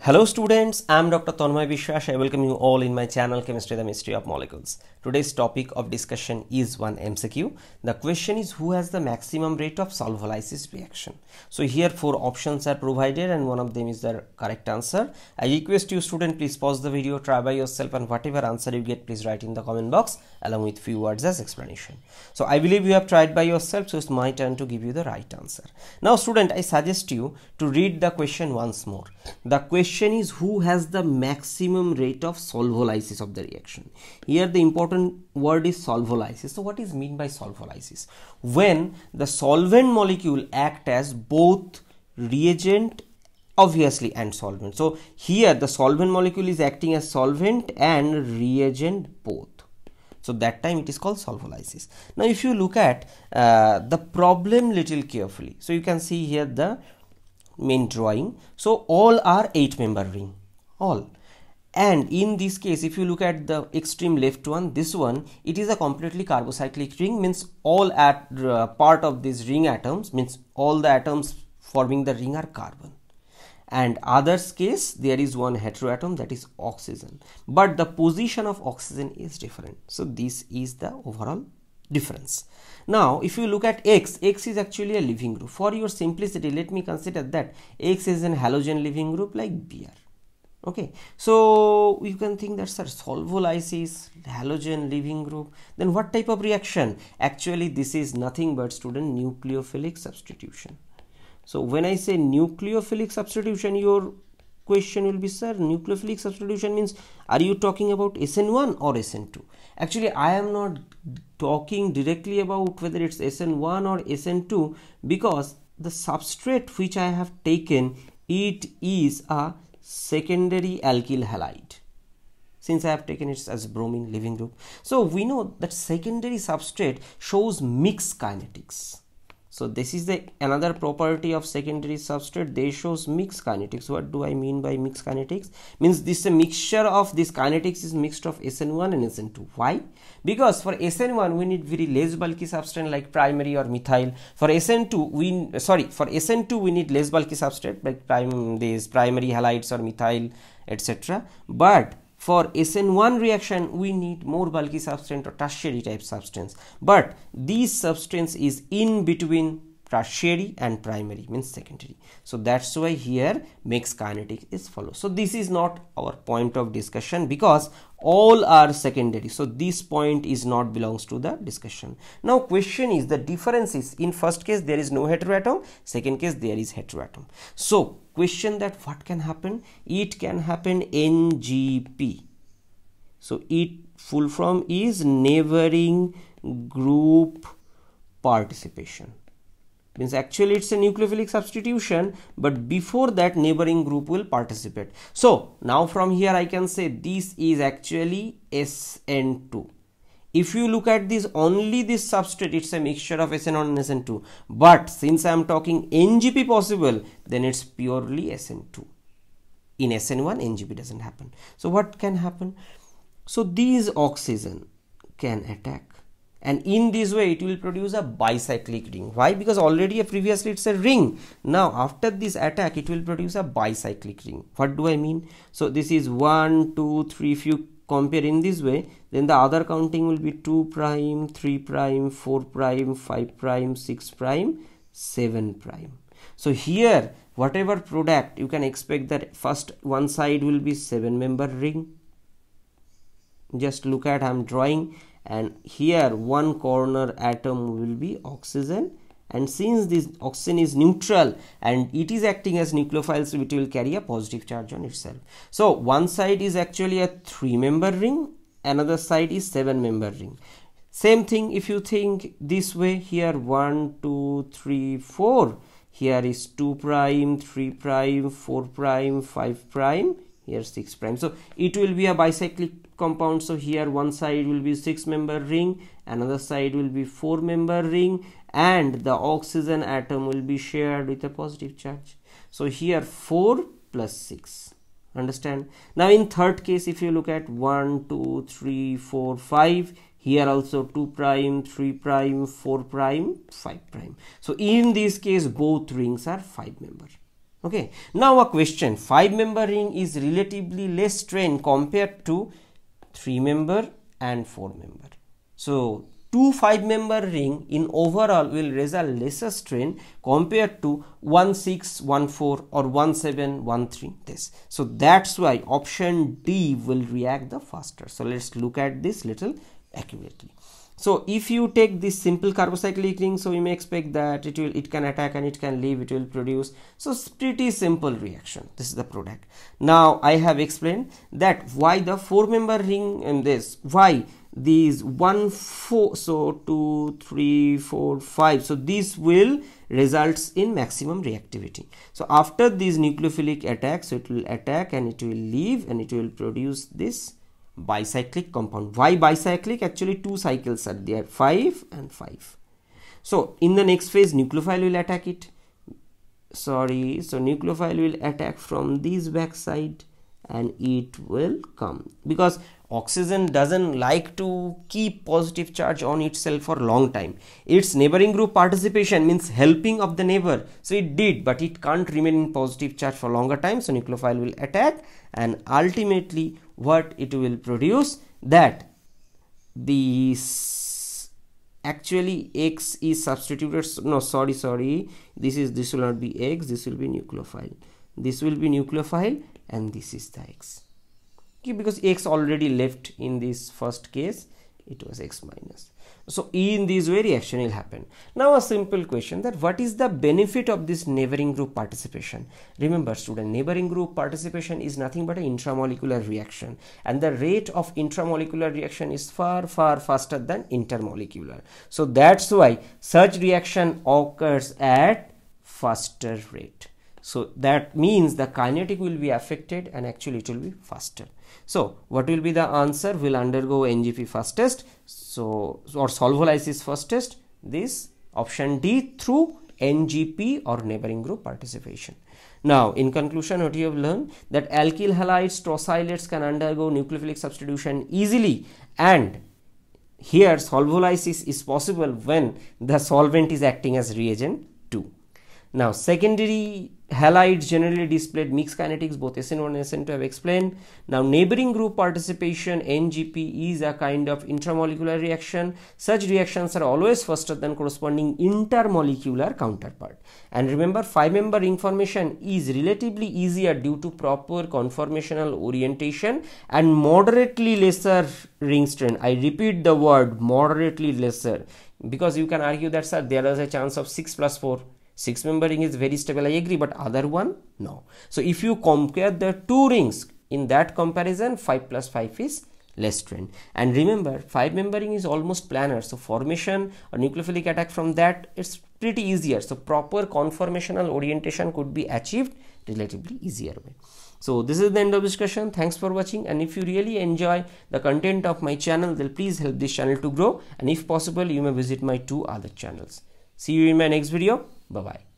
Hello students, I am Dr. Tanmoy Biswas. I welcome you all in my channel Chemistry the Mystery of Molecules. Today's topic of discussion is one MCQ. The question is who has the maximum rate of solvolysis reaction. So here four options are provided and one of them is the correct answer. I request you student please pause the video, try by yourself and whatever answer you get please write in the comment box along with few words as explanation. So I believe you have tried by yourself so it's my turn to give you the right answer. Now student I suggest you to read the question once more. The question question is who has the maximum rate of solvolysis of the reaction. Here the important word is solvolysis. So what is mean by solvolysis? When the solvent molecule act as both reagent obviously and solvent. So here the solvent molecule is acting as solvent and reagent both. So that time it is called solvolysis. Now if you look at uh, the problem little carefully. So you can see here the main drawing. So all are eight member ring. All. And in this case if you look at the extreme left one this one it is a completely carbocyclic ring means all at uh, part of these ring atoms means all the atoms forming the ring are carbon. And others case there is one heteroatom that is oxygen. But the position of oxygen is different. So this is the overall difference now, if you look at X, X is actually a leaving group. For your simplicity, let me consider that X is an halogen leaving group like Br. Okay, so you can think that's a solvolysis, halogen leaving group. Then what type of reaction? Actually, this is nothing but student nucleophilic substitution. So when I say nucleophilic substitution, your question will be sir nucleophilic substitution means are you talking about SN1 or SN2 actually I am not talking directly about whether it's SN1 or SN2 because the substrate which I have taken it is a secondary alkyl halide since I have taken it as bromine leaving group. So we know that secondary substrate shows mixed kinetics so this is the another property of secondary substrate. They shows mixed kinetics. What do i mean by mixed kinetics? Means this a mixture of this kinetics is mixed of sn1 and sn2 why? Because for sn1 we need very less bulky substrate like primary or methyl. For sn2 we sorry for sn2 we need less bulky substrate like prime these primary halides or methyl etc but for SN1 reaction we need more bulky substance or tertiary type substance. But this substance is in between tertiary and primary means secondary. So that's why here mixed kinetic is follow. So this is not our point of discussion because all are secondary. So this point is not belongs to the discussion. Now question is the difference is in first case there is no heteroatom second case there is heteroatom. So question that what can happen? It can happen ngp so it full form is neighboring group participation means actually it's a nucleophilic substitution but before that neighboring group will participate. So now from here i can say this is actually sn2 if you look at this only this substrate it's a mixture of SN1 and SN2 but since I am talking NGP possible then it's purely SN2 in SN1 NGP doesn't happen. So what can happen? So these oxygen can attack and in this way it will produce a bicyclic ring. Why? Because already uh, previously it's a ring. Now after this attack it will produce a bicyclic ring. What do i mean? So this is one two three. If you compare in this way then the other counting will be 2 prime 3 prime 4 prime 5 prime 6 prime 7 prime. So here whatever product you can expect that first one side will be 7 member ring. Just look at i'm drawing and here one corner atom will be oxygen. And since this oxygen is neutral and it is acting as nucleophile so it will carry a positive charge on itself. So one side is actually a three member ring another side is seven member ring. Same thing if you think this way here one two three four. Here is 2 prime 3 prime 4 prime 5 prime here 6 prime. So it will be a bicyclic compound. So here one side will be 6 member ring another side will be 4 member ring and the oxygen atom will be shared with a positive charge. So here 4 plus 6 understand? Now in third case if you look at 1 2 3 4 5 here also 2 prime 3 prime 4 prime 5 prime. So in this case both rings are 5 member. Okay? Now a question. Five member ring is relatively less strain compared to three member and four member. So two five member ring in overall will result lesser strain compared to 1614 or 1713 this. So that's why option d will react the faster. So let's look at this little accurately so if you take this simple carbocyclic ring so we may expect that it will it can attack and it can leave it will produce. So pretty simple reaction. This is the product. Now i have explained that why the four member ring in this why these one four so two three four five so this will results in maximum reactivity. So after these nucleophilic attacks it will attack and it will leave and it will produce this bicyclic compound. Why bicyclic? Actually two cycles are there 5 and 5 so in the next phase nucleophile will attack it. Sorry so nucleophile will attack from this back side and it will come. Because oxygen doesn't like to keep positive charge on itself for long time. Its neighboring group participation means helping of the neighbor. So it did but it can't remain in positive charge for longer time. So nucleophile will attack and ultimately what it will produce that the actually x is substituted no sorry sorry this is this will not be x this will be nucleophile. This will be nucleophile and this is the x. Okay, because x already left in this first case it was x minus. So in this way reaction will happen. Now a simple question that what is the benefit of this neighboring group participation? Remember student neighboring group participation is nothing but an intramolecular reaction and the rate of intramolecular reaction is far far faster than intermolecular. So that's why such reaction occurs at faster rate. So that means the kinetic will be affected and actually it will be faster so what will be the answer? Will undergo ngp fastest so or solvolysis fastest this option d through ngp or neighboring group participation. Now in conclusion what you have learned that alkyl halides tosylates can undergo nucleophilic substitution easily. And here solvolysis is possible when the solvent is acting as reagent 2 now secondary halides generally displayed mixed kinetics both SN1 and SN2 have explained. Now neighboring group participation NGP is a kind of intramolecular reaction. Such reactions are always faster than corresponding intermolecular counterpart. And remember 5 member ring formation is relatively easier due to proper conformational orientation and moderately lesser ring strain. I repeat the word moderately lesser because you can argue that sir there is a chance of 6 plus 4 six member ring is very stable i agree but other one no. So if you compare the two rings in that comparison 5 plus 5 is less strain and remember 5 member ring is almost planar. So formation or nucleophilic attack from that it's pretty easier. So proper conformational orientation could be achieved relatively easier way. So this is the end of discussion. Thanks for watching. And if you really enjoy the content of my channel then please help this channel to grow. And if possible you may visit my two other channels. See you in my next video Bye bye.